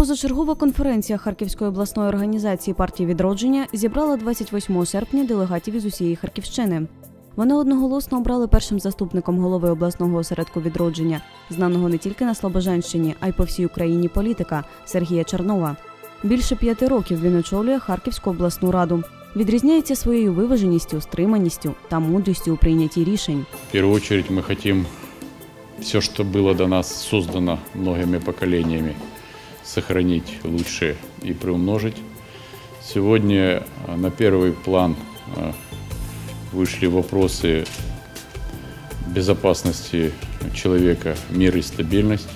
Позачергова конференція Харківської обласної організації партії відродження зібрала 28 серпня делегатів із усієї Харківщини. Вони одноголосно обрали першим заступником голови обласного осередку відродження, знаного не тільки на Слобожанщині, а й по всій Україні політика Сергія Чернова. Більше п'яти років він очолює Харківську обласну раду. Відрізняється своєю виваженістю, стриманістю та мудрістю у прийнятті рішень. В первую очередь мы хотим все, что было до нас создано многими поколениями, сохранить лучше и приумножить. Сегодня э, на первый план э, вышли вопросы безопасности человека, мира и стабильность.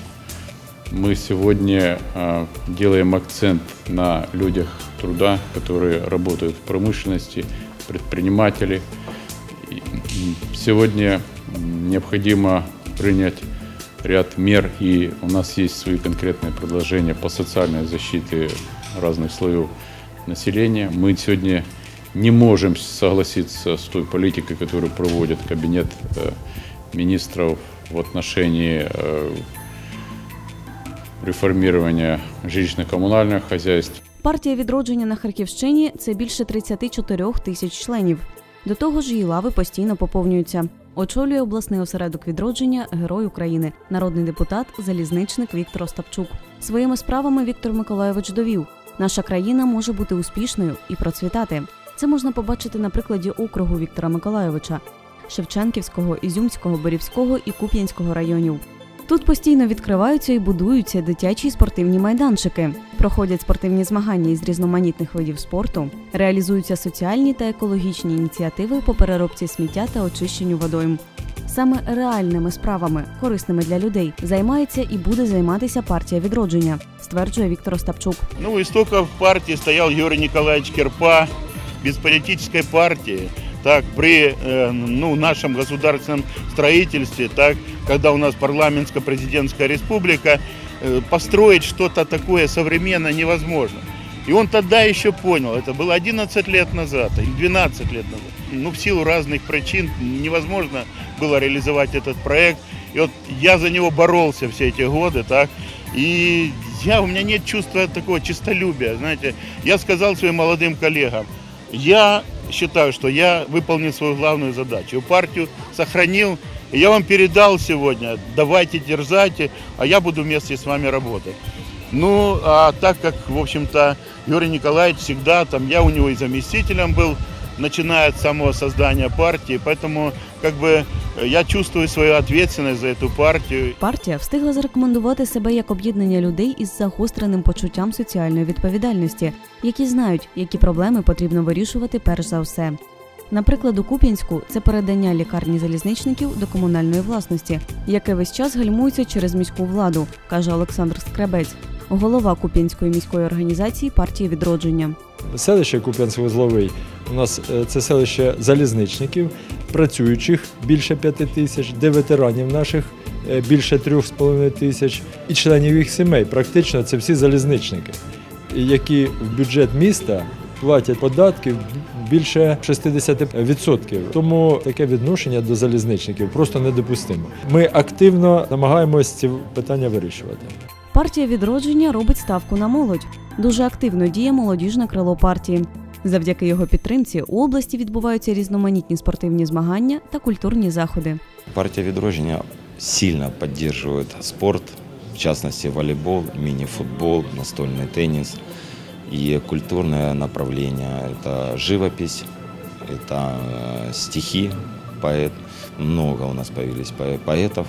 Мы сегодня э, делаем акцент на людях труда, которые работают в промышленности, предприниматели. Сегодня необходимо принять ряд мер, и у нас есть свои конкретные предложения по социальной защите разных слоев населения. Мы сегодня не можем согласиться с той политикой, которую проводит Кабинет э, министров в отношении э, реформирования жилищно-коммунальных хозяйств. Партія відродження на Харківщині це більше 34 тисяч членів. До того ж, її лави постійно поповнюються. Очолює обласний осередок відродження Герой України, народний депутат, залізничник Віктор Остапчук. Своїми справами Віктор Миколайович довів: наша країна може бути успішною і процвітати. Це можна побачити на прикладі округу Віктора Миколайовича, Шевченківського, Ізюмського, Борівського і Куп'янського районів. Тут постійно відкриваються і будуються дитячі спортивні майданчики, проходять спортивні змагання із різноманітних видів спорту, реалізуються соціальні та екологічні ініціативи по переробці сміття та очищенню водойм. Саме реальними справами, корисними для людей, займається і буде займатися партія відродження, стверджує Віктор Остапчук. Ну, у истоков партии стоял Юрий Николаевич Кирпа, без политической партии. Так, при э, ну, нашем государственном строительстве, так, когда у нас парламентско-президентская республика, э, построить что-то такое современное невозможно. И он тогда еще понял, это было 11 лет назад или 12 лет назад. Ну, в силу разных причин невозможно было реализовать этот проект. И вот я за него боролся все эти годы, так. И я, у меня нет чувства такого честолюбия, знаете. Я сказал своим молодым коллегам, я считаю, что я выполнил свою главную задачу. Партию сохранил, и я вам передал сегодня, давайте, дерзайте, а я буду вместе с вами работать. Ну, а так как, в общем-то, Юрий Николаевич всегда, там, я у него и заместителем был, начиная от самого создания партии, поэтому, как бы, э, я чувствую свою ответственность за эту партию. Партія встигла зарекомендувати себе як об'єднання людей із загостреним почуттям соціальної відповідальності, які знають, які проблеми потрібно вирішувати перш за все. Наприклад, у Куп'янську це передання лікарні залізничників до комунальної власності, яке весь час гальмується через міську владу, каже Олександр Скребець, голова Куп'янської міської організації партії відродження. Селище Куп'янськ-Вузловий у нас е, це селище залізничників, працюючих більше п'яти тисяч, де ветеранів наших е, більше трьох з половиною тисяч, і членів їх сімей. Практично це всі залізничники, які в бюджет міста платять податків більше 60%. Тому таке відношення до залізничників просто недопустимо. Ми активно намагаємось ці питання вирішувати. Партія відродження робить ставку на молодь. Дуже активно діє молодіжне крило партії. Завдяки його підтримці у області відбуваються різноманітні спортивні змагання та культурні заходи. Партия «Відродження» сильно поддерживает спорт, в частности волейбол, мини-футбол, настольный теннис и культурное направление. Это живопись, это э, стихи, поэт. Много у нас появились поэ- поэтов,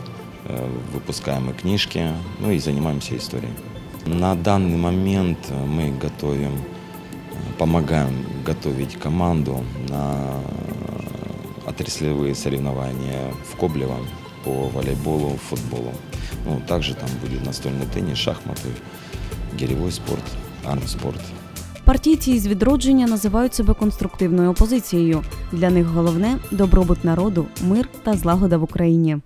э, выпускаем и книжки, ну и занимаемся историей. На данный момент э, мы готовим, э, помогаем готовить команду на э, отраслевые соревнования в Коблево по волейболу, футболу. Ну, также там будет настольный теннис, шахматы, гиревой спорт, армспорт. Партійці із відродження називають себе конструктивною опозицією. Для них головне добробут народу, мир та злагода в Україні.